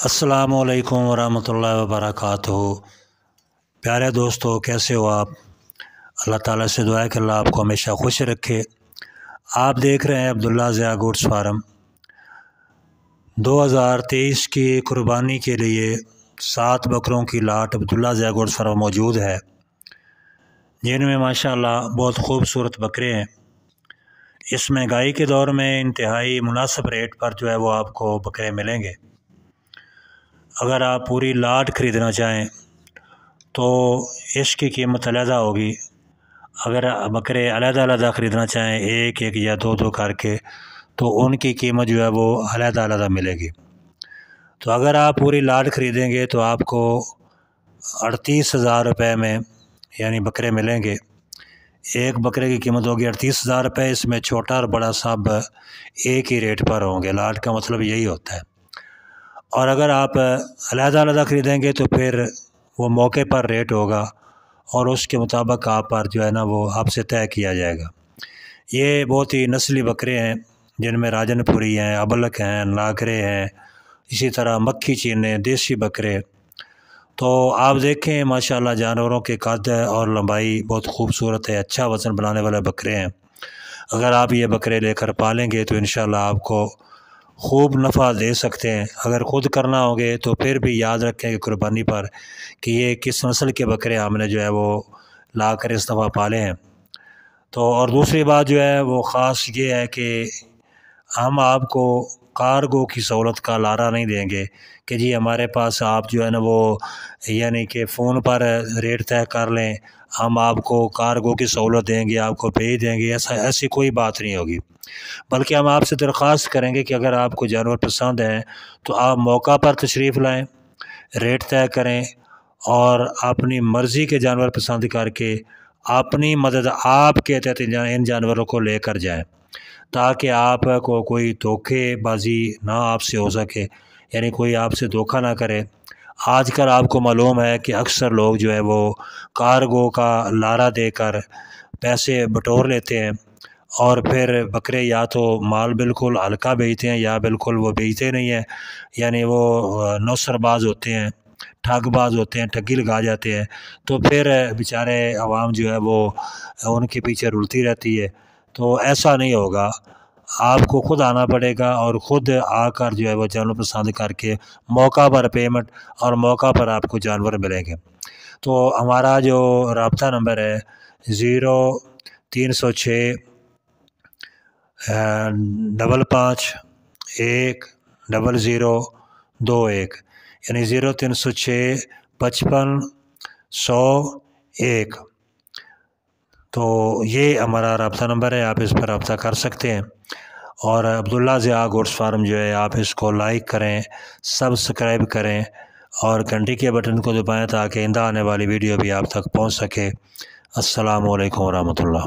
असलकम वरहमल वबरक प्यारे दोस्तों, कैसे हो आप? अल्लाह ताला से दुआ है कि अल्लाह आपको हमेशा खुश रखे। आप देख रहे हैं अब्दुल्ला ज़िया गुड्स फार्म। 2023 की कुर्बानी के लिए सात बकरों की लाट अब्दुल्ला ज़िया गुड्स फार्म मौजूद है। जिनमें माशाल्लाह बहुत खूबसूरत बकरे हैं। इस महँगाई के दौर में इंतहाई मुनासिब रेट पर जो है वो आपको बकरे मिलेंगे। अगर आप पूरी लाट ख़रीदना चाहें तो इसकी कीमत अलहदा होगी। अगर बकरे अलहदा अलहदा ख़रीदना चाहें, एक एक या दो दो करके तो उनकी कीमत जो है वो अलहदा अलहदा मिलेगी। तो अगर आप पूरी लाट ख़रीदेंगे तो आपको अड़तीस हज़ार रुपये में, यानी बकरे मिलेंगे। एक बकरे की कीमत होगी अड़तीस हज़ार रुपये इसमें छोटा और बड़ा सब एक ही रेट पर होंगे। लाट का मतलब यही होता है। और अगर आप अलहदा ख़रीदेंगे तो फिर वो मौके पर रेट होगा और उसके मुताबिक आप पर जो है ना वो आपसे तय किया जाएगा। ये बहुत ही नस्ली बकरे हैं, जिनमें राजनपुरी हैं अबलक हैं, नागरे हैं, इसी तरह मक्खी चीने, देसी बकरे। तो आप देखें, माशाल्लाह जानवरों के कद और लंबाई बहुत खूबसूरत है अच्छा वज़न बनाने वाले बकरे हैं। अगर आप ये बकरे लेकर पालेंगे तो इन आपको खूब नफ़ा दे सकते हैं। अगर ख़ुद करना होगे तो फिर भी याद रखें कुर्बानी पर कि ये किस नस्ल के बकरे हमने जो है वो ला कर इस दफ़ा पाले हैं। तो और दूसरी बात जो है वो ख़ास ये है कि हम आपको कार्गो की सहूलत का लारा नहीं देंगे कि जी हमारे पास आप जो है ना वो यानी कि फ़ोन पर रेट तय कर लें, हम आपको कार्गो की सहूलत देंगे, आपको भेज देंगे, ऐसा, ऐसी कोई बात नहीं होगी। बल्कि हम आपसे दरख्वास्त करेंगे कि अगर आपको जानवर पसंद हैं तो आप मौका पर तशरीफ़ लाएँ, रेट तय करें और अपनी मर्ज़ी के जानवर पसंद करके अपनी मदद आपके तहत इन जानवरों को लेकर जाएँ, ताकि आपको कोई धोखेबाजी ना आपसे हो सके, यानी कोई आपसे धोखा ना करे। आजकल आपको मालूम है कि अक्सर लोग जो है वो कार्गो का लारा देकर पैसे बटोर लेते हैं। और फिर बकरे या तो माल बिल्कुल हल्का बेचते हैं या बिल्कुल वो बेचते नहीं हैं। यानी वो नौसरबाज होते हैं, ठगबाज होते हैं ठगी लगा जाते हैं। तो फिर बेचारे आवाम जो है वो, उनके पीछे रुलती रहती है। तो ऐसा नहीं होगा। आपको खुद आना पड़ेगा और ख़ुद आकर जो है वो जानवर पसंद करके मौका पर पेमेंट और मौका पर आपको जानवर मिलेंगे। तो हमारा जो रबता नंबर है, ज़ीरो, तीन सौ छः डबल पाँच, एक डबल ज़ीरो दो एक। यानी ज़ीरो तीन सौ छः पचपन, सौ एक। तो ये हमारा रबता नंबर है, आप इस पर रबता कर सकते हैं। और अब्दुल्ला ज़िया गोड्स फार्म जो है, आप इसको लाइक करें सब्सक्राइब करें, और घंटी के बटन को दबाएँ ताकि इंदा आने वाली वीडियो भी आप तक पहुँच सके। अस्सलाम वालेकुम रहमतुल्लाह